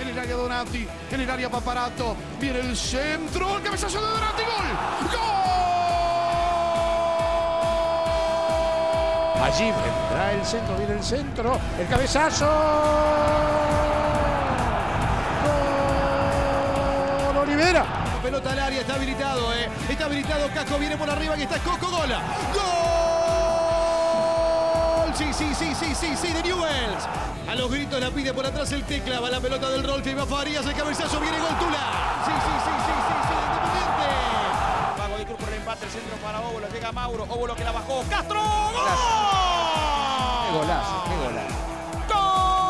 en el área Donati, en el área Paparato, viene el centro, el cabezazo de Donati, gol, gol. Allí vendrá el centro, viene el centro, el cabezazo. Gol, Olivera. Pelota al área, está habilitado, eh. Está habilitado, Casco viene por arriba y está Coco, gola. ¡Gol! Sí, sí, sí, sí, sí, sí, de Newells. A los gritos la pide por atrás el tecla, va la pelota del rol que va Farías, el cabezazo viene gol Tula. Sí, sí, sí, sí, sí, sí, Independiente. Pago de Cruz por el empate, el centro para Óbolo, llega Mauro, Óbolo que la bajó, Castro, ¡gol! Qué golazo, qué golazo. ¡Gol!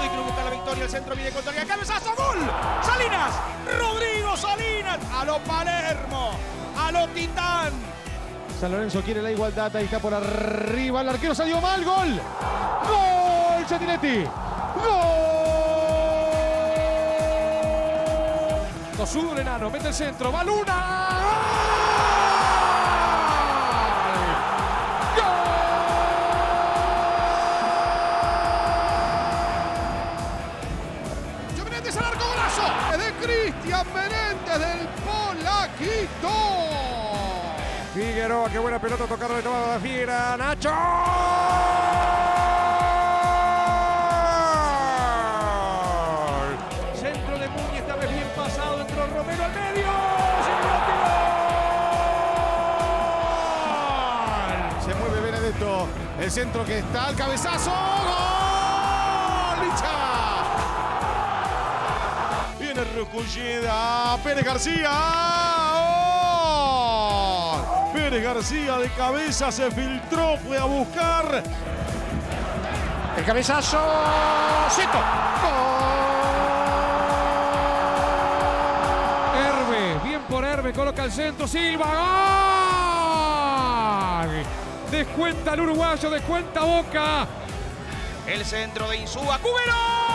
de Cruz busca la victoria, el centro viene contra el cabezazo, gol. Salinas, Rodrigo Salinas, a lo Palermo, a lo Titán. San Lorenzo quiere la igualdad, ahí está por arriba, el arquero salió mal, gol. Gol, Chatinetti. Gol. Tosudo enano, mete el centro, va Luna. De Cristian Menéndez del Polaquito. Figueroa, qué buena pelota tocar de tomada de Fiera. Nacho. Centro de Muñoz, esta vez bien pasado. Entró Romero al medio. Se mueve Benedetto. El centro que está, el cabezazo. ¡Gol! ¡Licha! Viene Ruculleda. Pérez García. ¡Gol! Pérez García de cabeza se filtró, fue a buscar. El cabezazo. Seto. Herbe, bien por Herbe, coloca el centro, Silva, ¡gol! Descuenta el uruguayo, descuenta Boca. El centro de Insúa, Cubero.